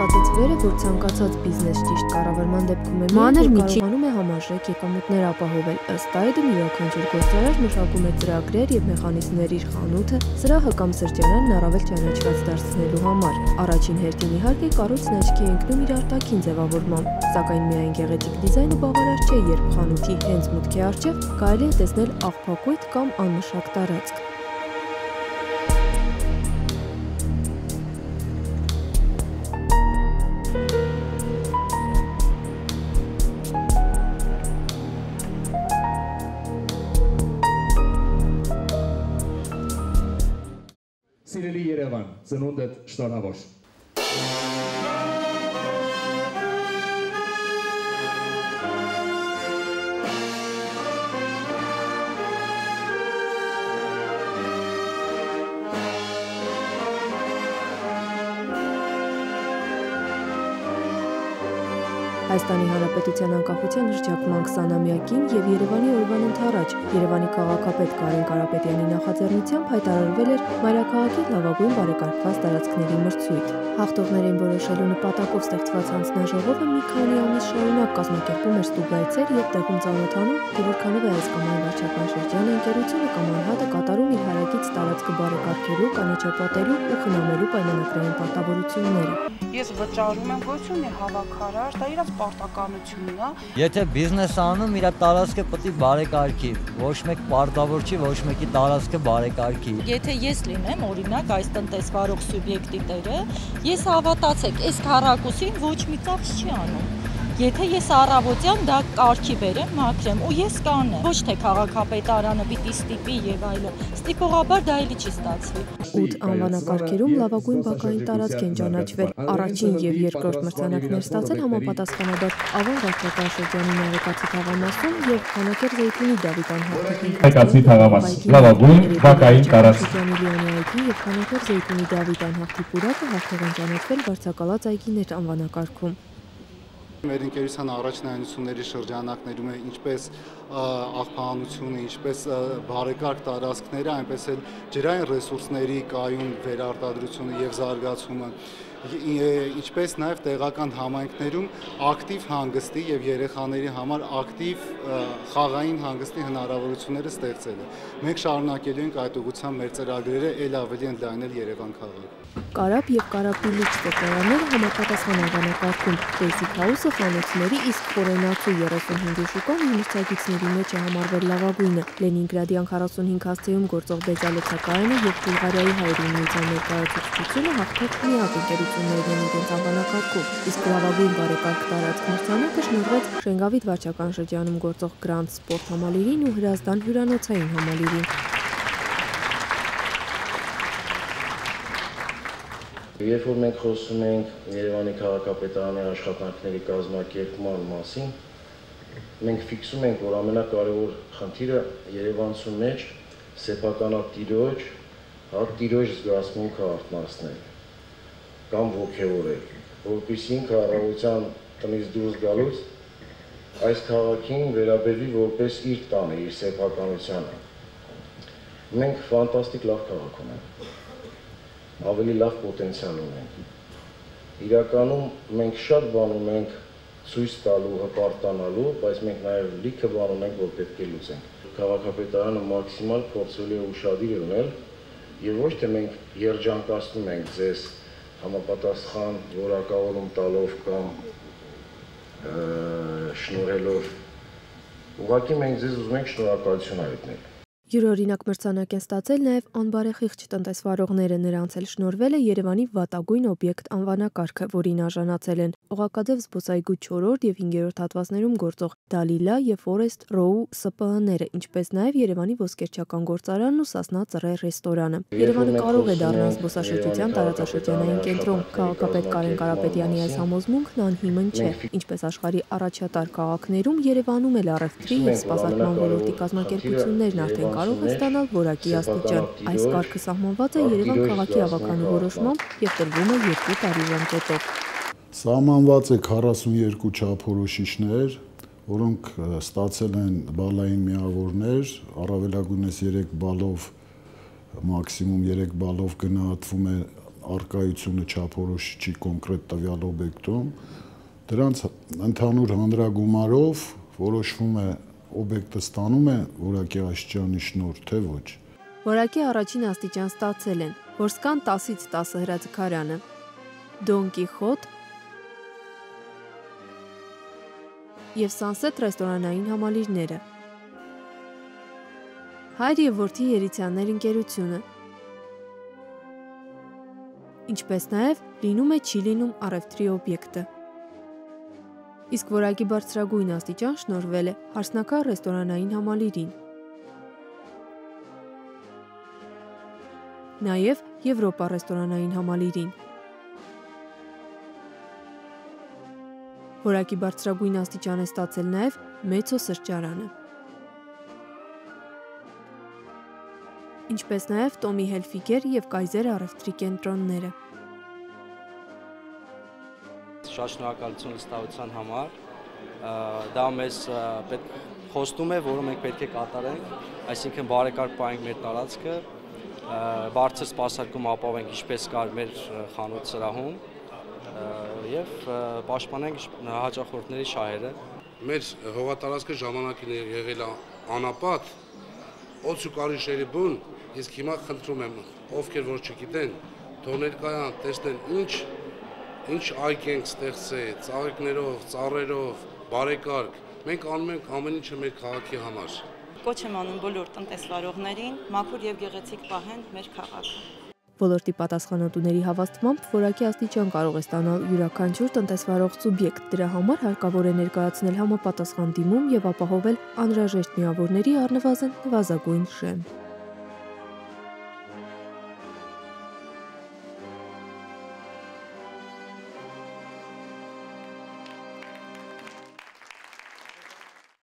կասկածից վեր է, որ ցանկացած բիզնես ճիշտ կառավարման դեպքում է մանր միջանում է համարժեք եկամուտներ ապահովել։ Ըստ այդմ յուրաքանչյուր գործարար մշակում է ծրագրեր եւ մեխանիզմներ իր խանութը, սրահը կամ սրճարանն առավել ճանաչված դարձնելու համար։ Առաջին հերթին իհարկե կառույցն աչքի է ընկնում իր արտաքին ձևավորմամբ, սակայն միայն գեղեցիկ դիզայնը բավարար չէ, երբ խանութի հենց մուտքի առջև կարելի է տեսնել աղբակույտ կամ անմշակ տարածք։ Silili Jerevan, së nëndet Shton Havosh. Հայաստանի Հանրապետության անկախության հռչակման 20-ամյակին եւ Երևանի օրվան ընթառաջ Երևանի քաղաքապետ Կարեն Կարապետյանի նախաձեռնությամբ հայտարարվել էր Մայրաքաղաքի լավագույն բարեկարգված տարածքների մրցույթ։ Հաղթողներին որոշելու նպատակով ստեղծված հանձնաժողովը մի քանի ամիս շարունակ կազմակերպում էր ստուգայցեր եւ տեղում ծանոթանում, թե որքանով է այս կամ այն վարչական շրջանը ընկերությունը կամ անհատը կատարում իր հարակից տարածքը բարեկարգելու, կանաչապատելու ու խնամելու պայմանագրային պարտավորությունները։ Ես վճարում եմ ոչ ունի հավաքարար, դա իրաց պարտականությունն է։ Եթե բիզնես անում, իր տարածքը պետք է բարեկարգի, ոչ մեկ պարտավոր չի ոչ մեկի տարածքը բարեկարգի։ Եթե ես լինեմ, օրինակ, այս տնտեսվարող սուբյեկտի տերը, ես հավատացեք, այս քառակուսին ոչ մի ծախս չի անում։ Եթե ես առավոտյան դա կարգի բերեմ, մաքրեմ ու ես կանեմ, ոչ թե քաղաքապետարանը պիտի ստիպի եւ այլն, ստիպողաբար դա էլի չի ստացվի։ 8 անվանակարգերում լավագույն բակային տարածք են ճանաչվել։ Առաջին եւ երկրորդ մրցանակներ ստացել համապատասխանաբար Ավան վարչական շրջանի Նարեկացի թաղամասում եւ Խանոկեր Զեյթունի Դավիթ անհատի Հայկացի թաղամաս, լավագույն բակային տարածք։ այգի եւ Խանոկեր Զեյթունի Դավիթ անհատի պուրակը հաղթող են ճանաչվել Վարչակալած այգիներ անվանակարգում։ Մեր ընկերության առաջնահայությունների շրջանակներում է ինչպես աղբանությունը, ինչպես բարեկարգ տարածքները, այնպես էլ ջրային ռեսուրսների կայուն վերարտադրությունը եւ զարգացումը ինչպես նաև տեղական համայնքներում ակտիվ հանգստի եւ երեխաների համար ակտիվ խաղային հանգստի հնարավորությունները ստեղծելը։ Մենք շարունակելու ենք այդ ուղղությամբ մեր ծրագրերը ել ավելի ընդլայնել Երևան քաղաքը։ Կարապ եւ Կարապի լիճ տեսարանները համապատասխան անվանակարգում Basic House-ը խանութների, իսկ Ֆորենացու 35 շուկան մրցակիցների մեջ է համարվել լավագույնը։ Լենինգրադյան 45 հասցեում գործող Բեզալոցակայանը եւ Բուլղարիայի հայերի միության ներկայացուցչությունը հաղթող միակ ընկերություններն են իրենց անվանակարգում, իսկ լավագույն բարեկարգ տարածք մրցանակը շնորհվեց Շենգավիթ վարչական շրջանում գործող Grand Sport համալիրին ու Հրազդան հյուրանոցային համալիրին։ Երբ որ մենք խոսում ենք Երևանի քաղաքապետարանի աշխատանքների կազմակերպման մասին, մենք ֆիքսում ենք, որ ամենակարևոր խնդիրը Երևանցու մեջ սեփականատիրոջ, հա տիրոջ զգացմունքը արտնասնել կամ ողջևորել, որպեսզի ինքը առավոտյան տնից դուրս գալուց այս քաղաքին վերաբերվի որպես իր տանը, իր սեփականությանը։ Մենք ֆանտաստիկ լավ քաղաք ունենք ավելի լավ պոտենցիալ ունենք։ Իրականում մենք շատ բան ունենք ցույց տալու, հպարտանալու, բայց մենք նաև լիքը բան ունենք, որ պետք է լուծենք։ Քաղաքապետարանը մաքսիմալ փորձել է ուշադիր լինել եւ ոչ թե մենք երջանկացնում ենք ձեզ համապատասխան որակավորում տալով կամ շնորհելով ուղղակի մենք ձեզ ուզում ենք շնորհակալություն հայտնել Յուրօրինակ մրցանակ են ստացել նաև անբարեխիղճ տնտեսվարողները, նրանց էլ շնորվել է Երևանի վատագույն օբյեկտ անվանակարգը, որին արժանացել են Օղակաձև զբոսայգու 4-րդ եւ 5-րդ հատվածներում գործող Դալիլա եւ Forest Row ՍՊԸ-ները, ինչպես նաև Երևանի ոսկերչական գործարանն ու Սասնա ծռե ռեստորանը։ Երևանը կարող է դառնալ զբոսաշրջության տարածաշրջանային կենտրոն։ Քաղաքապետ Կարեն Կարապետյանի այս համոզմունքն անհիմն չէ, ինչպես աշխարհի առաջատար քաղաքներում Երևանում էլ առևտրի եւ սպասարկման ոլորտի կազմակերպություններն արդեն կարող է ստանալ որակի աստիճան։ Այս կարգը սահմանված է Երևան քաղաքի ավականու որոշմամբ եւ տրվում է 2 տարի ժամկետով։ Սահմանված է 42 չափորոշիչներ, որոնք ստացել են բալային միավորներ, առավելագույնս 3 բալով մաքսիմում 3 բալով գնահատվում է արկայությունը չափորոշիչի կոնկրետ տվյալ օբյեկտում, դրանց ընդհանուր հանրագումարով որոշվում է օբյեկտը ստանում է որակի աստիճանի շնորհ, թե ոչ։ Որակի առաջին աստիճան ստացել են, որ սկան 10-ից 10 հրաձգարանը։ Դոն Կիխոտ եւ Sunset ռեստորանային համալիրները։ Հայր եւ որդի երիցյաններ ընկերությունը։ Ինչպես նաեւ լինում է չի լինում առևտրի օբյեկտը։ Իսկ որակի բարձրագույն աստիճան շնորվել է Հարսնակար ռեստորանային համալիրին։ Նաև Եվրոպա ռեստորանային համալիրին։ Որակի բարձրագույն աստիճան է ստացել նաև Մեծո սրճարանը։ Ինչպես նաև Տոմի Հելֆիգեր եւ Կայզեր առևտրի կենտրոնները։ Շատ շնորհակալություն ստավության համար։ Դա մեզ պետք խոստում է, որը մենք պետք է կատարենք, այսինքն բարեկարգ պահենք մեր տարածքը, բարձր սպասարկում ապավենք ինչպես կար մեր խանութ սրահում եւ պաշտպանենք հաճախորդների շահերը։ Մեր հողատարածքը ժամանակին եղել է անապատ, օծ ու կարիշերի բուն, իսկ հիմա խնդրում եմ, ովքեր որ չգիտեն, թող ներկայան տեսնեն ինչ ինչ այգ ենք ստեղծել, ծաղիկներով, ծառերով, բարեկարգ։ Մենք անում ենք ամեն ինչը մեր քաղաքի համար։ Կոչ եմ անում բոլոր տնտեսվարողներին մաքուր եւ գեղեցիկ պահեն մեր քաղաքը։ Ոլորտի պատասխանատուների հավաստմամբ որակի աստիճան կարող է ստանալ յուրաքանչյուր տնտեսվարող սուբյեկտ։ Դրա համար հարկավոր է ներկայացնել համապատասխան դիմում եւ ապահովել անհրաժեշտ միավորների առնվազն նվազագույն շեմ։